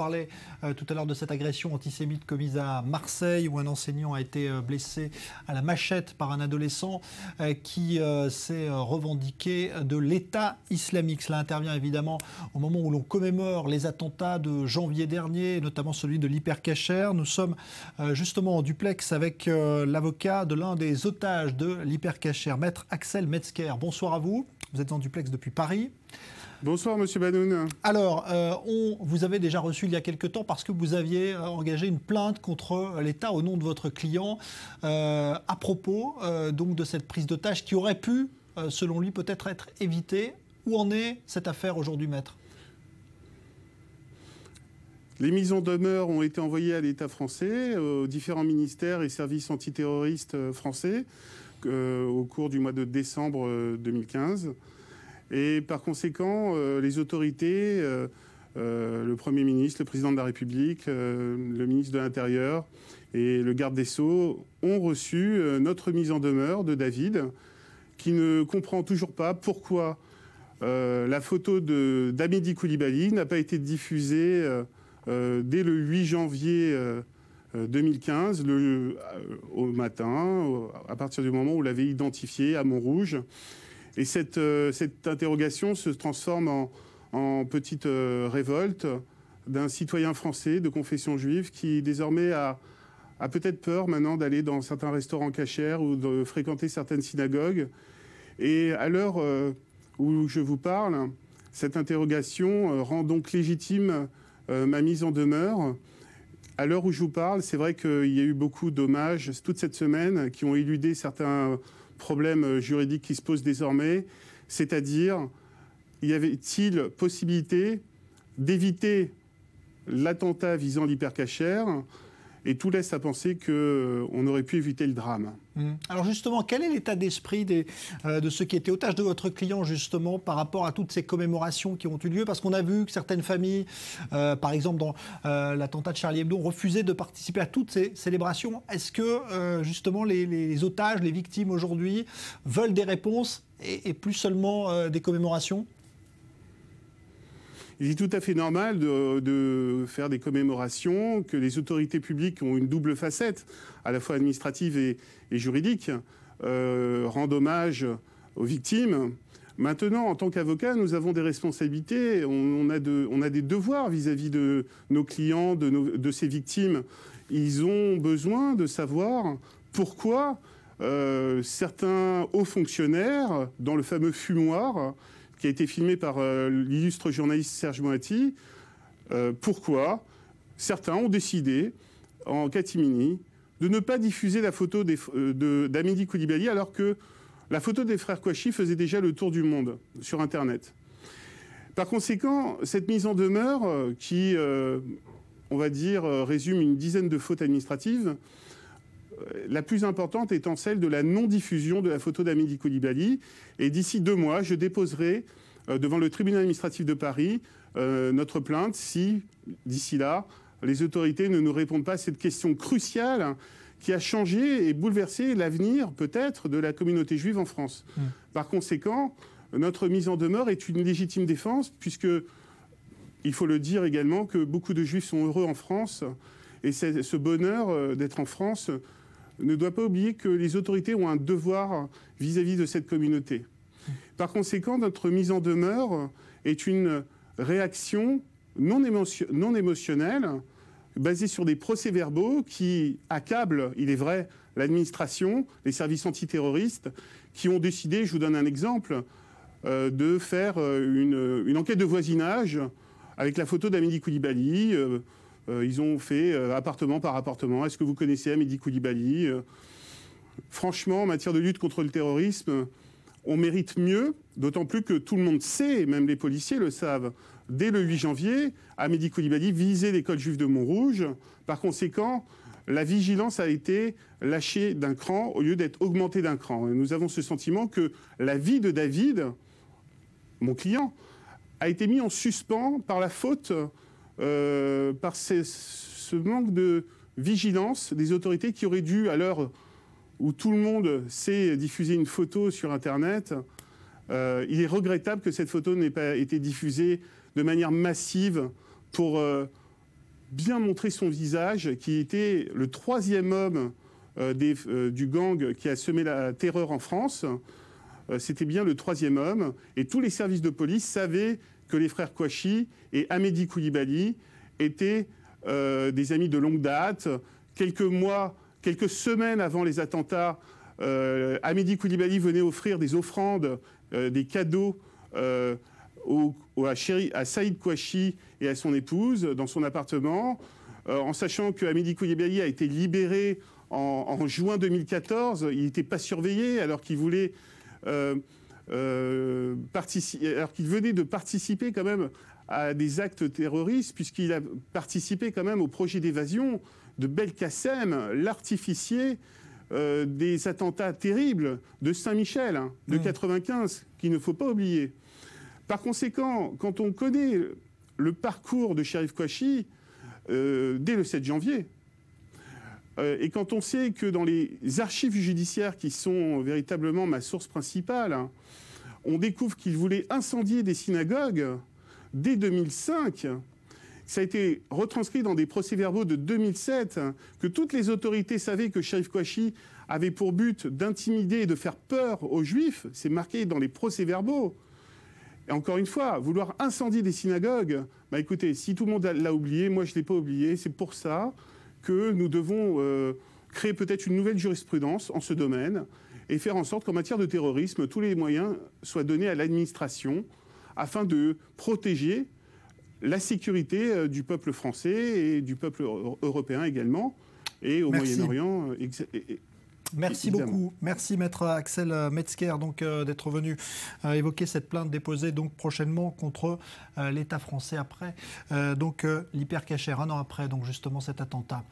parlait euh, tout à l'heure de cette agression antisémite commise à Marseille où un enseignant a été euh, blessé à la machette par un adolescent euh, qui s'est revendiqué de l'État islamique. Cela intervient évidemment au moment où l'on commémore les attentats de janvier dernier, notamment celui de l'hypercacher. Nous sommes justement en duplex avec l'avocat de l'un des otages de l'hypercacher, maître Axel Metzger. Bonsoir à vous. Vous êtes en duplex depuis Paris. Bonsoir, Monsieur Banoun. Alors, euh, on vous avez déjà reçu il y a quelque temps parce que vous aviez euh, engagé une plainte contre l'État au nom de votre client euh, à propos donc de cette prise d'otage qui aurait pu, selon lui, peut-être être évitée. Où en est cette affaire aujourd'hui, maître? Les mises en demeure ont été envoyées à l'État français, aux différents ministères et services antiterroristes français au cours du mois de décembre 2015. Et par conséquent, euh, les autorités, euh, euh, le Premier ministre, le Président de la République, le ministre de l'Intérieur et le garde des Sceaux ont reçu notre mise en demeure de David, qui ne comprend toujours pas pourquoi la photo d'Amidi Koulibaly n'a pas été diffusée dès le 8 janvier 2015, le, au matin, à partir du moment où l'avait identifié à Montrouge. Et euh, cette, interrogation se transforme en, petite euh, révolte d'un citoyen français de confession juive qui désormais a, peut-être peur maintenant d'aller dans certains restaurants cachers ou de fréquenter certaines synagogues. Et à l'heure euh, où je vous parle, cette interrogation rend donc légitime ma mise en demeure. À l'heure où je vous parle, c'est vrai qu'il y a eu beaucoup d'hommages toute cette semaine qui ont éludé certains problème euh, juridique qui se pose désormais, c'est-à-dire, y avait-il possibilité d'éviter l'attentat visant l'hypercachère et tout laisse à penser qu'on euh, aurait pu éviter le drame. Mmh. Alors justement, quel est l'état d'esprit euh, de ceux qui étaient otages de votre client justement par rapport à toutes ces commémorations qui ont eu lieu? Parce qu'on a vu que certaines familles, euh, par exemple dans l'attentat de Charlie Hebdo, ont refusé de participer à toutes ces célébrations. Est-ce que justement les, otages, les victimes aujourd'hui veulent des réponses et plus seulement des commémorations? Il est tout à fait normal de, faire des commémorations, que les autorités publiques ont une double facette, à la fois administrative et, juridique, euh, rendent hommage aux victimes. Maintenant, en tant qu'avocat, nous avons des responsabilités, on, a, des devoirs vis-à-vis de nos clients, de, ces victimes. Ils ont besoin de savoir pourquoi euh, certains hauts fonctionnaires, dans le fameux fumoir, qui a été filmé par euh, l'illustre journaliste Serge Moati. Euh, pourquoi? Certains ont décidé, en catimini, de ne pas diffuser la photo euh, d'Amélie Koulibaly alors que la photo des frères Kouachi faisait déjà le tour du monde sur Internet. Par conséquent, cette mise en demeure qui, on va dire, résume une dizaine de fautes administratives, la plus importante étant celle de la non-diffusion de la photo d'Amélie Koulibaly. Et d'ici deux mois, je déposerai euh, devant le tribunal administratif de Paris euh, notre plainte si, d'ici là, les autorités ne nous répondent pas à cette question cruciale qui a changé et bouleversé l'avenir peut-être de la communauté juive en France. Mmh. Par conséquent, notre mise en demeure est une légitime défense puisque il faut le dire également que beaucoup de juifs sont heureux en France et ce bonheur euh, d'être en France ne doit pas oublier que les autorités ont un devoir vis-à-vis de cette communauté. Par conséquent, notre mise en demeure est une réaction non, émotionnelle, basée sur des procès-verbaux qui accablent, il est vrai, l'administration, les services antiterroristes, qui ont décidé, je vous donne un exemple, euh, de faire euh, une, enquête de voisinage avec la photo d'Amélie Koulibaly. Euh, ils ont fait euh, appartement par appartement. Est-ce que vous connaissez Amédi Koulibaly euh, Franchement, en matière de lutte contre le terrorisme, on mérite mieux, d'autant plus que tout le monde sait, même les policiers le savent. Dès le 8 janvier, Amédi Koulibaly visait l'école juive de Montrouge. Par conséquent, la vigilance a été lâchée d'un cran au lieu d'être augmentée d'un cran. Et nous avons ce sentiment que la vie de David, mon client, a été mise en suspens par la faute euh, par ce manque de vigilance des autorités qui auraient dû, à l'heure où tout le monde sait diffuser une photo sur Internet, euh, il est regrettable que cette photo n'ait pas été diffusée de manière massive pour euh, bien montré son visage, qui était le troisième homme du gang qui a semé la terreur en France. C'était bien le troisième homme. Et tous les services de police savaient que les frères Kouachi et Amédi Koulibaly étaient des amis de longue date. Quelques mois, quelques semaines avant les attentats, euh, Koulibaly venait offrir des offrandes, euh, des cadeaux euh, à, Saïd Kouachi et à son épouse dans son appartement, en sachant que Amédi Koulibaly a été libéré en, juin 2014. Il n'était pas surveillé alors qu'il voulait. Alors qu'il venait de participer quand même à des actes terroristes, puisqu'il a participé quand même au projet d'évasion de Belkacem, l'artificier euh, des attentats terribles de Saint-Michel, hein, de 95, qu'il ne faut pas oublier. Par conséquent, quand on connaît le parcours de Sherif Kouachi euh, dès le 7 janvier, euh, et quand on sait que dans les archives judiciaires qui sont véritablement ma source principale, hein, on découvre qu'il voulait incendier des synagogues dès 2005, ça a été retranscrit dans des procès-verbaux de 2007, hein, que toutes les autorités savaient que Sharif Kouachi avait pour but d'intimider et de faire peur aux juifs. C'est marqué dans les procès-verbaux. Et encore une fois, vouloir incendier des synagogues, bah écoutez, si tout le monde l'a oublié, moi je ne l'ai pas oublié, c'est pour ça que nous devons euh, créer peut-être une nouvelle jurisprudence en ce domaine et faire en sorte qu'en matière de terrorisme, tous les moyens soient donnés à l'administration afin de protéger la sécurité euh, du peuple français et du peuple européen également, et au Moyen-Orient. Euh, Merci beaucoup. Merci Maître Axel Metzger donc euh, d'être venu évoquer cette plainte déposée donc prochainement contre l'État français après donc l'hypercachère un an après donc justement cet attentat.